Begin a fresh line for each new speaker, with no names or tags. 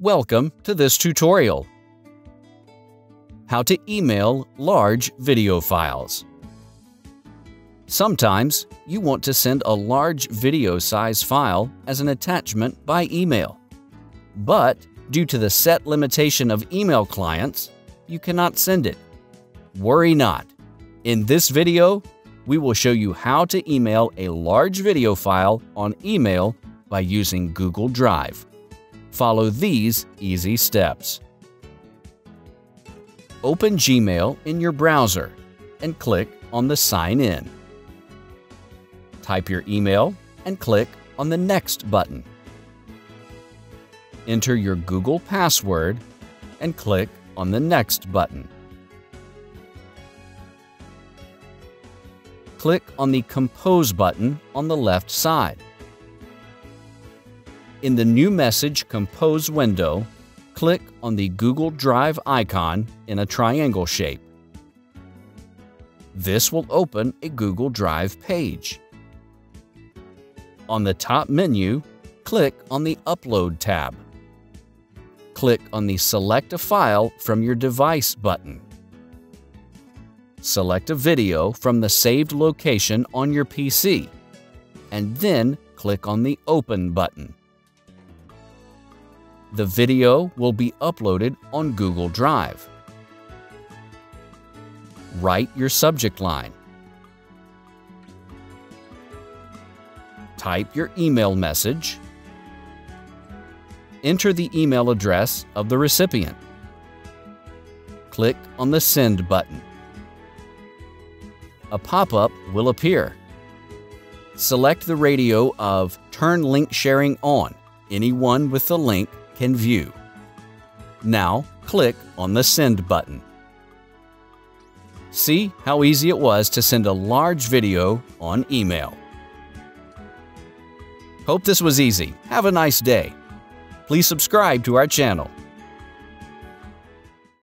Welcome to this tutorial. How to email large video files. Sometimes you want to send a large video size file as an attachment by email. But due to the set limitation of email clients, you cannot send it. Worry not. In this video, we will show you how to email a large video file on email by using Google Drive. Follow these easy steps. Open Gmail in your browser and click on the Sign In. Type your email and click on the Next button. Enter your Google password and click on the Next button. Click on the Compose button on the left side. In the New Message Compose window, click on the Google Drive icon in a triangle shape. This will open a Google Drive page. On the top menu, click on the Upload tab. Click on the Select a File from your device button. Select a video from the saved location on your PC, and then click on the Open button. The video will be uploaded on Google Drive. Write your subject line. Type your email message. Enter the email address of the recipient. Click on the Send button. A pop-up will appear. Select the radio of Turn Link Sharing On. Anyone with the link can view. Now click on the Send button. See how easy it was to send a large video on email. Hope this was easy. Have a nice day. Please subscribe to our channel.